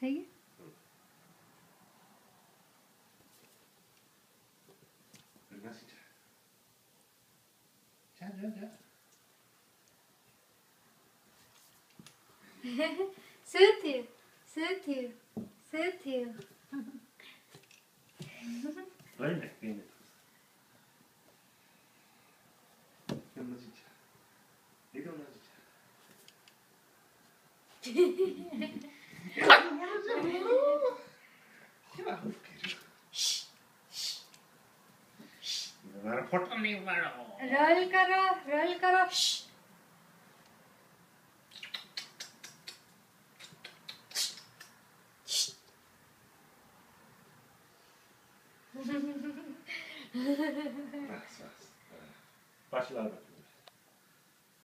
Hej. Lugnasigt. Tja, tja, tja. Sutil, sutil, sutil. Röjme, röjme. Gamla ciccia. Det är gamla ciccia. फटो नहीं मारो। रोल करो रोल करो। बस बस बस। लाल